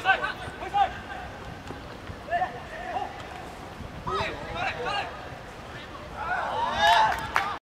预备